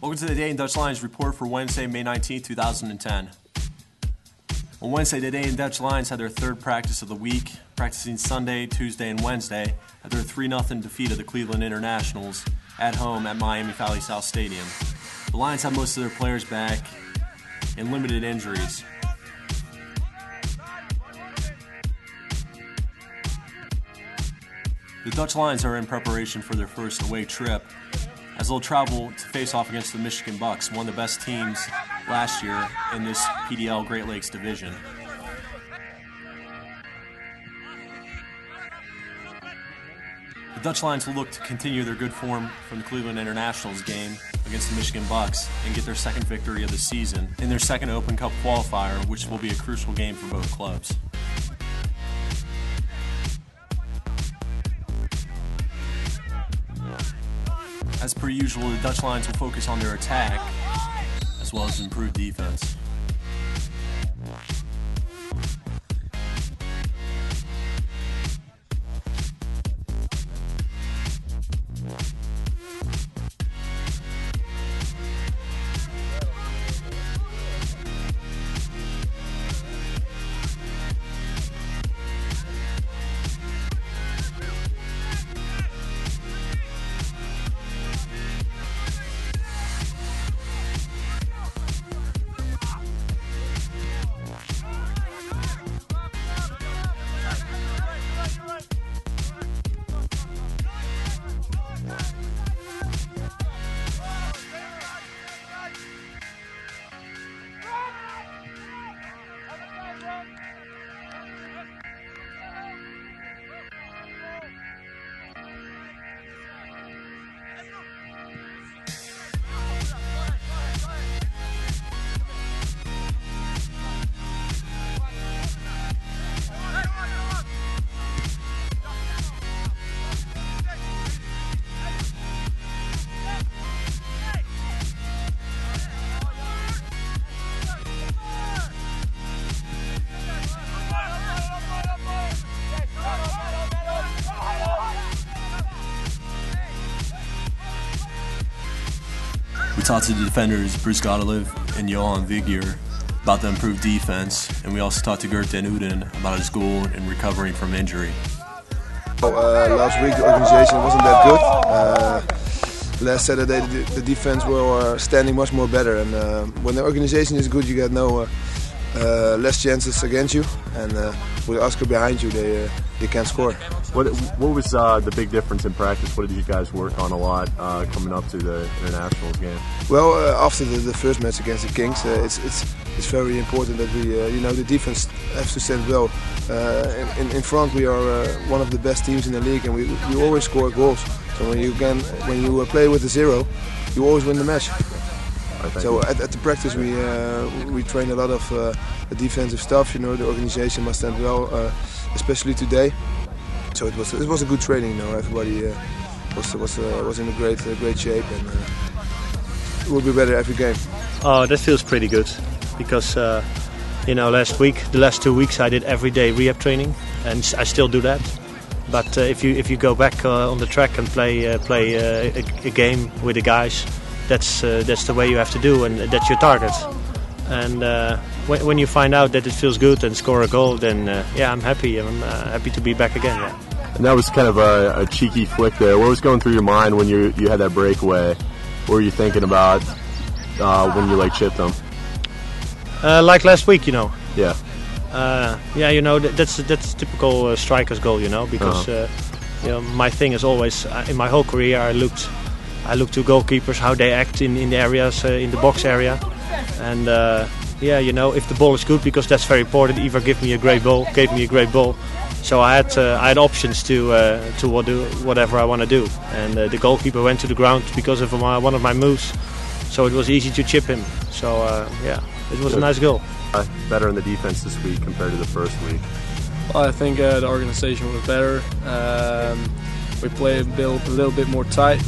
Welcome to the Dayton Dutch Lions report for Wednesday, May 19, 2010. On Wednesday, the Dayton Dutch Lions had their third practice of the week, practicing Sunday, Tuesday, and Wednesday at their 3 0 defeat of the Cleveland Internationals at home at Miami Valley South Stadium. The Lions have most of their players back and limited injuries. The Dutch Lions are in preparation for their first away trip as they'll travel to face off against the Michigan Bucks, one of the best teams last year in this PDL Great Lakes division. The Dutch Lions will look to continue their good form from the Cleveland Internationals game against the Michigan Bucks and get their second victory of the season in their second Open Cup qualifier, which will be a crucial game for both clubs. As per usual, the Dutch Lions will focus on their attack as well as improved defense. We talked to the defenders Bruce Godvliet and Johan Wigger about the improved defense, and we also talked to Geert den Ouden about his goal and recovering from injury. Uh, last week the organization wasn't that good. Uh, last Saturday the, defense were standing much more better, and uh, when the organization is good, you get no uh, uh, less chances against you, and with Oscar behind you, they they can score. What what was uh, the big difference in practice? What did you guys work on a lot uh, coming up to the internationals game? Well, uh, after the, the, first match against the Kings, uh, it's it's it's very important that we uh, you know the defense has to stand well. Uh, in, in front, we are one of the best teams in the league, and we, we always score goals. So when you can when you play with a zero, you always win the match. So at, at, the practice we we train a lot of defensive stuff. You know the organization must stand well, especially today. So it was it was a good training. You know, everybody uh, was was uh, was in a great uh, great shape, and uh, it will be better every game. Oh, that feels pretty good because uh, you know last week, the last two weeks, I did every day rehab training, and I still do that. But uh, if you if you go back on the track and play play a, a, game with the guys, that's that's the way you have to do, and that's your target. And when, when you find out that it feels good and score a goal, then uh, yeah, I'm happy. I'm uh, happy to be back again. Yeah. And that was kind of a, a, cheeky flick there. What was going through your mind when you you had that breakaway? What were you thinking about uh, when you like chipped them? Uh, like last week, you know. Yeah. Uh, yeah, you know that's that's typical uh, striker's goal, you know, because -huh. you know my thing is always in my whole career I looked I look to goalkeepers how they act in in the areas in the box area, and yeah, you know, if the ball is good, because that's very important. Ivar gave me a great ball, gave me a great ball, so I had uh, I had options to uh, to what do whatever I want to do, and uh, the goalkeeper went to the ground because of my, one of my moves, so it was easy to chip him. So uh, yeah, it was good. a nice goal. Uh, better in the defense this week compared to the first week. Well, I think uh, the organization was better. Um, we played a little bit more tight.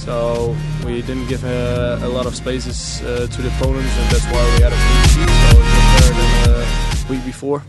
So we didn't give a lot of spaces uh, to the opponents, and that's why we had a clean sheet. So it was better than the uh, week before.